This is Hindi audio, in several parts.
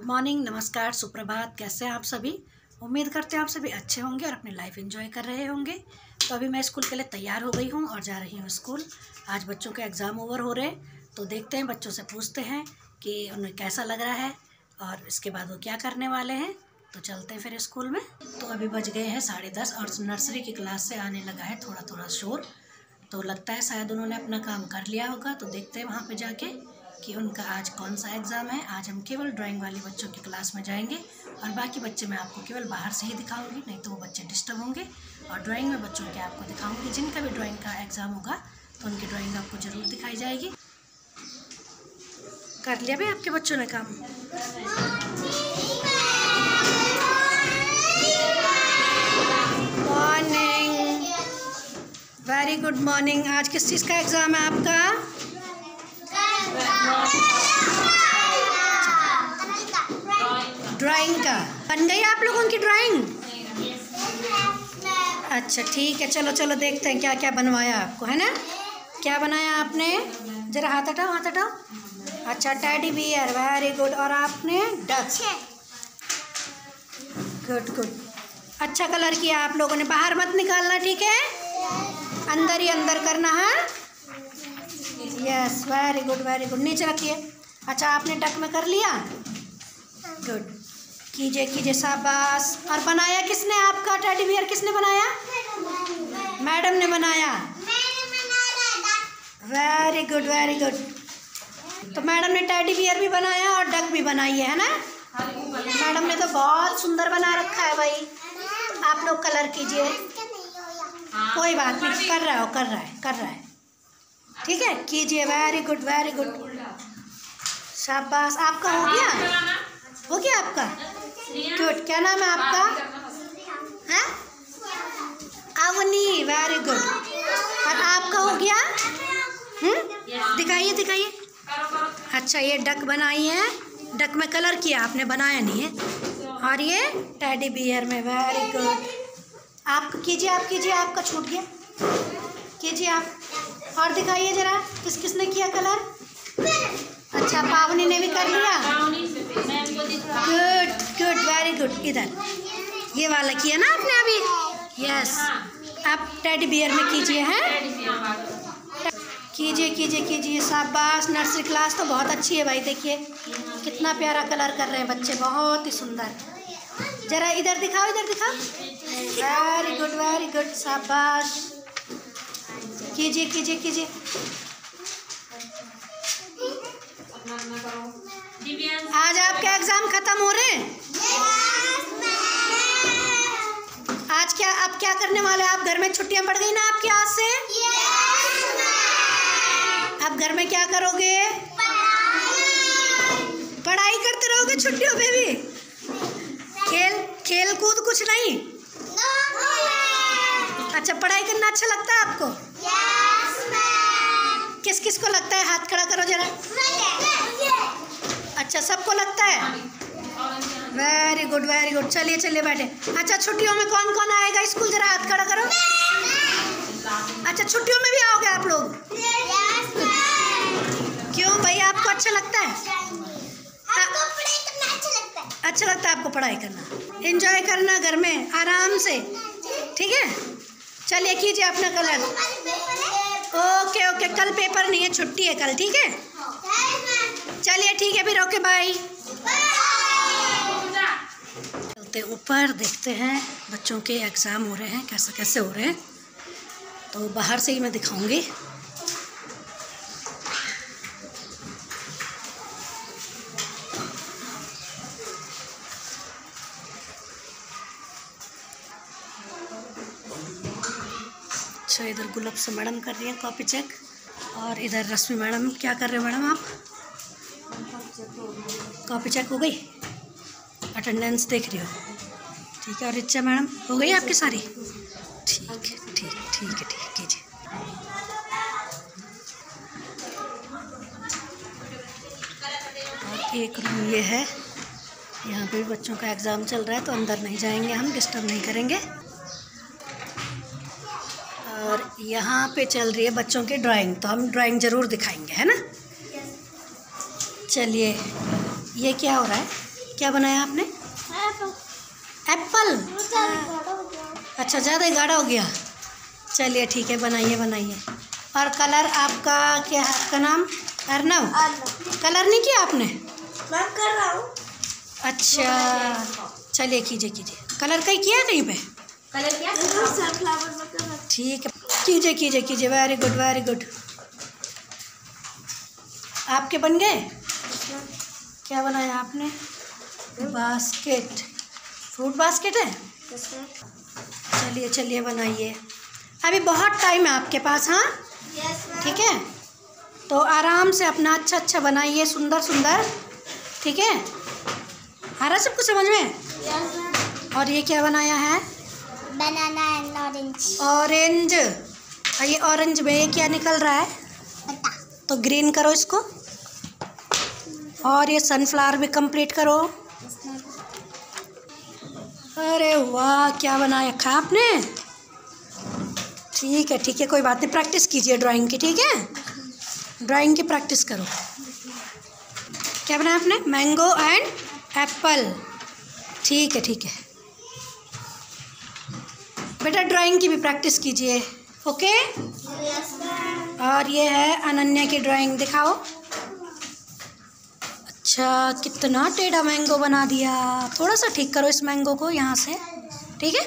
गुड मॉर्निंग, नमस्कार, सुप्रभात। कैसे हैं आप सभी? उम्मीद करते हैं आप सभी अच्छे होंगे और अपनी लाइफ एंजॉय कर रहे होंगे। तो अभी मैं स्कूल के लिए तैयार हो गई हूँ और जा रही हूँ स्कूल। आज बच्चों के एग्ज़ाम ओवर हो रहे हैं तो देखते हैं, बच्चों से पूछते हैं कि उन्हें कैसा लग रहा है और इसके बाद वो क्या करने वाले हैं। तो चलते हैं फिर स्कूल में। तो अभी बज गए हैं साढ़े दस और नर्सरी की क्लास से आने लगा है थोड़ा थोड़ा शोर। तो लगता है शायद उन्होंने अपना काम कर लिया होगा तो देखते हैं वहाँ पे जाके। कि उनका आज कौन सा एग्ज़ाम है, आज हम केवल ड्राइंग वाले बच्चों की क्लास में जाएँगे और बाकी बच्चे मैं आपको केवल बाहर से ही दिखाऊँगी, नहीं तो वो बच्चे डिस्टर्ब होंगे। और ड्राइंग में बच्चों के आपको दिखाऊँगी, जिनका भी ड्राइंग का एग्ज़ाम होगा तो उनकी ड्राइंग आपको ज़रूर दिखाई जाएगी। कर लिया भाई आपके बच्चों ने काम? मॉर्निंग वेरी गुड मॉर्निंग आज किस चीज़ का एग्ज़ाम है आपका ड्राइंग का बन गई आप लोगों की ड्राइंग अच्छा ठीक है, चलो चलो, देखते हैं क्या क्या बनवाया आपको, है ना? क्या बनाया आपने? जरा हाथ हटाओ हाथ हटाओ। अच्छा टैडी बियर वेरी गुड और आपने डक गुड गुड अच्छा कलर किया आप लोगों ने। बाहर मत निकालना, ठीक है? अंदर ही अंदर करना, है? Yes very good very good नीचे रखिए। अच्छा आपने डक में कर लिया? गुड कीजिए कीजिए, शाबाश। और बनाया किसने आपका? टेडी बियर किसने बनाया? मैडम ने बनाया। वेरी गुड वेरी गुड तो मैडम ने टेडी बियर भी बनाया और डक भी बनाई है ना? मैडम ने तो बहुत सुंदर बना रखा है भाई। आप लोग कलर कीजिए। कोई बात नहीं, कर रहा हो कर रहा है, कर रहा है। ठीक है? कीजिए वेरी गुड वेरी गुड शाबाश। आपका हो गया? हो गया आपका? गुड क्या नाम है आपका? हैं? अवनी. वेरी गुड और आपका हो गया? हम्म? दिखाइए दिखाइए. अच्छा ये डक बनाई है. डक में कलर किया, आपने बनाया नहीं है. और ये टेडी बियर में. वेरी गुड आप कीजिए आप कीजिए, आपका छूट गया. कीजिए आप. और दिखाइए जरा किस किसने किया कलर? अच्छा पावनी ने भी कर लिया? गुड गुड वेरी गुड इधर। ये वाला किया ना आपने अभी? यस आप टेडी बियर में कीजिए हैं? कीजिए कीजिए कीजिए। शाबाश नर्सरी क्लास तो बहुत अच्छी है भाई देखिए। कितना प्यारा कलर कर रहे हैं बच्चे बहुत ही सुंदर। जरा इधर दिखाओ इधर दिखाओ। वेरी गुड वेरी गुड शाबाश। कीजिए कीजिए कीजिए। आज आपके एग्ज़ाम खत्म हो रहे आज क्या, आप क्या करने वाले आप घर में छुट्टियाँ पड़ गई ना आपकी आज से? आप घर में क्या करोगे? पढ़ाई करते रहोगे छुट्टियों पे भी? खेल खेल कूद कुछ नहीं? अच्छा पढ़ाई करना अच्छा लगता है आपको? किस किस को लगता है? हाथ खड़ा करो जरा। अच्छा सबको लगता है? वेरी गुड वेरी गुड चलिए चलिए बैठे। अच्छा छुट्टियों में कौन कौन आएगा स्कूल? जरा हाथ खड़ा करो। अच्छा छुट्टियों में भी आओगे आप लोग? क्यों? भाई आपको अच्छा लगता है? अच्छा लगता है। आपको पढ़ाई करना? एंजॉय करना घर में आराम से। ठीक है? चलिए कीजिए अपना कलर। ओके ओके कल पेपर नहीं है छुट्टी है कल। ठीक है? चलिए ठीक है फिर ओके बाय चलते ऊपर देखते हैं बच्चों के एग्ज़ाम हो रहे हैं कैसे कैसे हो रहे हैं। तो बाहर से ही मैं दिखाऊँगी। अच्छा इधर गुलाब से मैडम कर रही हैं कॉपी चेक और इधर रश्मि मैडम क्या कर रहे हो मैडम आप? कॉपी चेक हो गई? अटेंडेंस देख रही हो। ठीक है और रिचा मैडम हो गई आपकी सारी? ठीक है ठीक ठीक है ठीक कीजिए। और एक रूम ये है। यहाँ पे भी बच्चों का एग्ज़ाम चल रहा है तो अंदर नहीं जाएँगे हम डिस्टर्ब नहीं करेंगे। और यहाँ पे चल रही है बच्चों की ड्राइंग तो हम ड्राइंग ज़रूर दिखाएँगे है ना? चलिए। ये क्या हो रहा है? क्या बनाया आपने? एप्पल अच्छा ज़्यादा ही गाढ़ा हो गया। चलिए ठीक है बनाइए बनाइए। और कलर आपका क्या है? आपका नाम? अर्नव कलर नहीं किया आपने? मैं कर रहा हूँ। अच्छा चलिए कीजिए कीजिए। कलर कहीं किया है कहीं पे? कलर क्या? ठीक है। कीजिए कीजिए कीजिए। वेरी गुड वेरी गुड आपके बन गए? क्या बनाया आपने? बास्केट। फ्रूट बास्केट है? चलिए चलिए बनाइए। अभी बहुत टाइम है आपके पास हाँ? ठीक है? तो आराम से अपना अच्छा अच्छा बनाइए सुंदर सुंदर ठीक है? आ रहा सबको समझ में? और ये क्या बनाया है? Banana and orange orange. और ये ऑरेंज में ये क्या निकल रहा है? तो ग्रीन करो इसको। और ये सनफ्लावर भी कंप्लीट करो। अरे वाह क्या बनाया खा आपने? ठीक है ठीक है कोई बात नहीं प्रैक्टिस कीजिए ड्राइंग की ठीक है? ड्राइंग की प्रैक्टिस करो। क्या बनाया आपने? मैंगो एंड एप्पल ठीक है ठीक है। बेटा ड्राइंग की भी प्रैक्टिस कीजिए ओके और ये है अनन्या की ड्राइंग दिखाओ। अच्छा कितना टेढ़ा मैंगो बना दिया। थोड़ा सा ठीक करो इस मैंगो को यहाँ से ठीक है?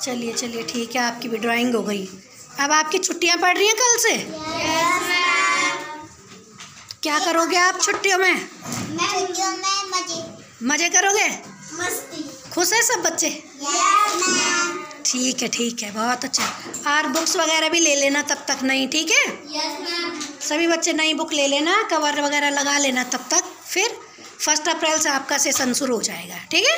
चलिए चलिए ठीक है आपकी भी ड्राइंग हो गई। अब आपकी छुट्टियाँ पड़ रही हैं कल से? Yes, क्या करोगे आप छुट्टियों में? मैं मज़े मज़े करोगे? मस्ती। खुश है सब बच्चे? मैम ठीक है ठीक है बहुत अच्छा। और बुक्स वगैरह भी ले लेना तब तक नहीं ठीक है? यस सभी बच्चे नई बुक ले लेना कवर वगैरह लगा लेना तब तक फिर फ़र्स्ट अप्रैल से आपका सेशन शुरू हो जाएगा ठीक है?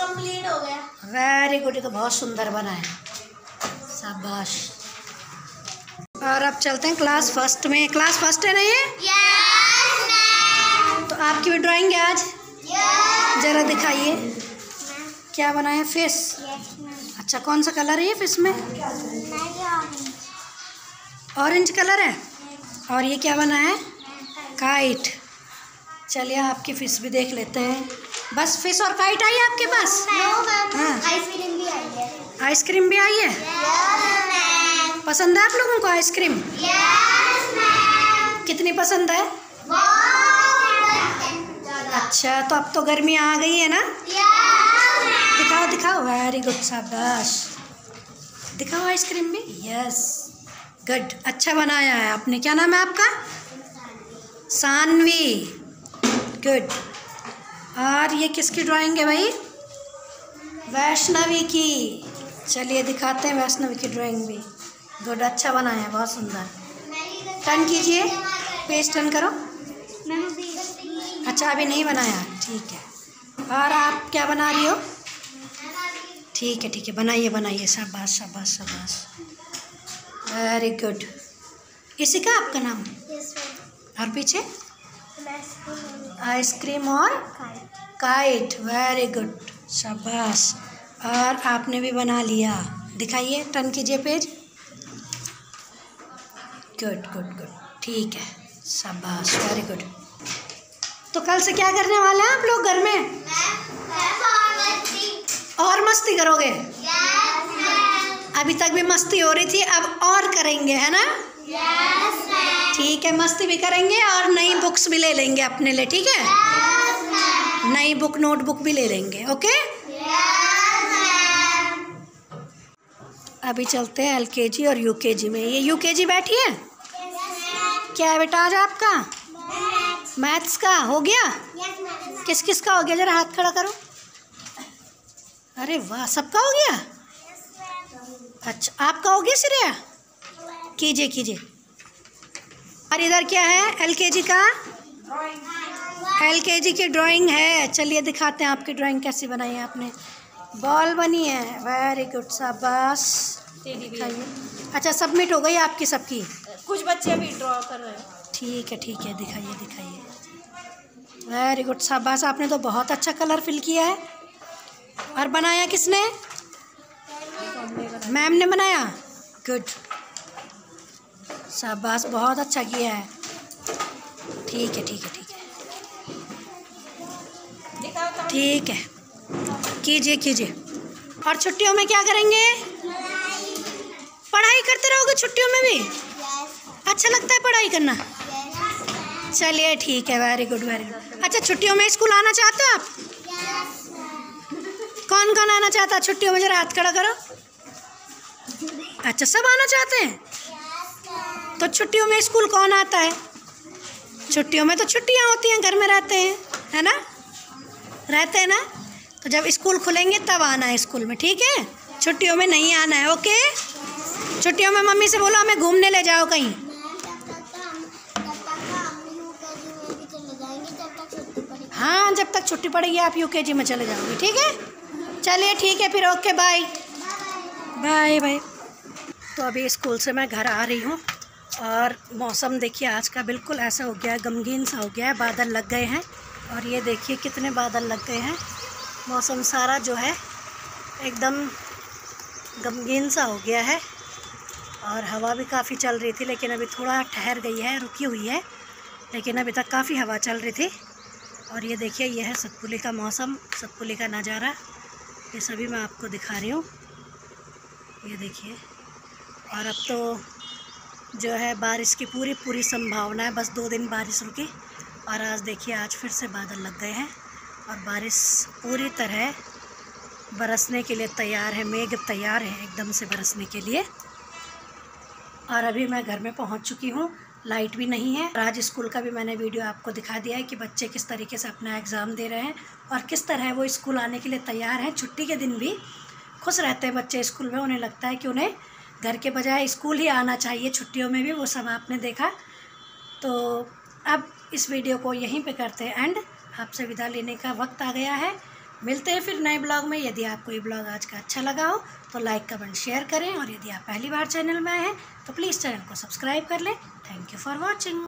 कंप्लीट हो गया. वेरी गुड तो बहुत सुंदर बना है। शाबाश। और अब चलते हैं क्लास फ़र्स्ट में। क्लास फ़र्स्ट है ना ये? यस मैम तो आपकी भी ड्राइंग है आज? यस ज़रा दिखाइए। क्या बनाया फ़िश अच्छा कौन सा कलर है ये फ़िश में? ऑरेंज कलर है? और ये क्या बना है? काइट। चलिए, आपकी फ़िश भी देख लेते हैं। बस फ़िश और काइट आई है आपके पास। आइसक्रीम भी आई है। आइसक्रीम भी आई है? पसंद है आप लोगों को आइसक्रीम? कितनी पसंद है? अच्छा तो अब तो गर्मी आ गई है ना? वेरी गुड शाबाश दिखाओ आइसक्रीम भी? यस गुड अच्छा बनाया है आपने। क्या नाम है आपका? सानवी। गुड और ये किसकी ड्राइंग है भाई? वैष्णवी की। चलिए दिखाते हैं वैष्णवी की ड्राइंग भी। गुड अच्छा बनाया है बहुत सुंदर। टर्न कीजिए। पेज टर्न करो। अच्छा अभी नहीं बनाया। ठीक है। और आप क्या बना रही हो? ठीक है ठीक है। बनाइए बनाइए। शाबाश शाबाश शाबाश। वेरी गुड इसी का आपका नाम? और पीछे? आइसक्रीम और? काइट वेरी गुड शाबाश। और आपने भी बना लिया। दिखाइए टर्न कीजिए पेज गुड गुड गुड ठीक है। शाबाश। वेरी गुड तो कल से क्या करने वाले हैं आप लोग? घर में करोगे? अभी तक भी मस्ती हो रही थी अब और करेंगे है ना? ठीक yes, है मस्ती भी करेंगे और नई बुक्स भी ले लेंगे अपने लिए ठीक है? नई बुक नोटबुक भी ले लेंगे ओके? अभी चलते हैं एलकेजी और यूकेजी में। ये यूकेजी बैठी है? क्या है बेटा आज आपका? मैथ्स का हो गया? किस किस का हो गया? जरा हाथ खड़ा करो। अरे वाह सबका हो गया? अच्छा आपका हो गया श्रेया? कीजिए कीजिए। और इधर क्या है? एलकेजी का? एलकेजी की ड्राइंग है। चलिए दिखाते हैं आपकी ड्राइंग कैसी बनाई है आपने। बॉल बनी है। वेरी गुड शाबाश। दिखाइए। अच्छा सबमिट हो गई आपकी सबकी? कुछ बच्चे अभी ड्रॉ कर रहे हैं। ठीक है ठीक है। दिखाइए दिखाइए। वेरी गुड शाबाश। आपने तो बहुत अच्छा कलर फिल किया है। और बनाया किसने? मैम ने बनाया? गुड शाबाश, बहुत अच्छा किया है। ठीक है ठीक है ठीक है। ठीक है। कीजिए कीजिए। और छुट्टियों में क्या करेंगे? पढ़ाई करते रहोगे छुट्टियों में भी? अच्छा लगता है पढ़ाई करना। चलिए, ठीक है। वेरी गुड वेरी गुड अच्छा छुट्टियों में स्कूल आना चाहते हो आप? कौन कौन आना चाहता है? छुट्टियों में जरा हाथ खड़ा करो। अच्छा सब आना चाहते हैं? तो छुट्टियों में स्कूल कौन आता है? छुट्टियों में तो छुट्टियाँ होती हैं, घर में रहते हैं, है ना? रहते हैं ना? तो जब स्कूल खुलेंगे, तब आना है स्कूल में, ठीक है? छुट्टियों में नहीं आना है, ओके? छुट्टियों में मम्मी से बोलो, हमें घूमने ले जाओ कहीं। हाँ जब तक छुट्टी पड़ेगी, आप यूकेजी में चले जाओगे, ठीक है? चलिए ठीक है फिर ओके बाय बाय बाय तो अभी स्कूल से मैं घर आ रही हूँ और मौसम देखिए आज का बिल्कुल ऐसा हो गया है, गमगीन सा हो गया है, बादल लग गए हैं और ये देखिए कितने बादल लग गए हैं। मौसम सारा जो है एकदम गमगीन सा हो गया है और हवा भी काफ़ी चल रही थी, लेकिन अभी थोड़ा ठहर गई है, रुकी हुई है, लेकिन अभी तक काफ़ी हवा चल रही थी। और ये देखिए, ये है सतपुली का मौसम, सतपुली का नज़ारा। ये सभी मैं आपको दिखा रही हूँ। ये देखिए। और अब तो जो है बारिश की पूरी पूरी संभावना है, बस दो दिन बारिश रुकी। और आज देखिए, आज फिर से बादल लग गए हैं। और बारिश पूरी तरह बरसने के लिए तैयार है, मेघ तैयार है, एकदम से बरसने के लिए। और अभी मैं घर में पहुँच चुकी हूँ। लाइट भी नहीं है। आज स्कूल का भी मैंने वीडियो आपको दिखा दिया है कि बच्चे किस तरीके से अपना एग्ज़ाम दे रहे हैं और किस तरह वो स्कूल आने के लिए तैयार हैं। छुट्टी के दिन भी खुश रहते हैं बच्चे स्कूल में। उन्हें लगता है कि उन्हें घर के बजाय स्कूल ही आना चाहिए। छुट्टियों में भी वो सब आपने देखा। तो अब इस वीडियो को यहीं पे करते हैं एंड। आपसे विदा लेने का वक्त आ गया है। मिलते हैं फिर नए ब्लॉग में। यदि आपको ये ब्लॉग आज का अच्छा लगा हो तो लाइक, कमेंट, शेयर करें। और यदि आप पहली बार चैनल में आए हैं तो प्लीज़ चैनल को सब्सक्राइब कर लें। Thank you for watching.